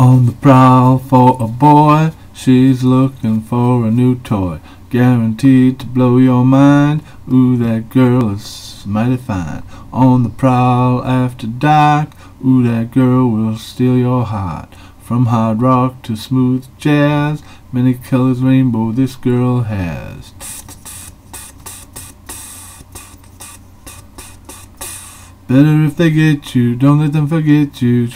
On the prowl for a boy, she's looking for a new toy. Guaranteed to blow your mind. Ooh, that girl is mighty fine. On the prowl after dark. Ooh, that girl will steal your heart. From hard rock to smooth jazz, many colors rainbow this girl has. Better if they get you, don't let them forget you.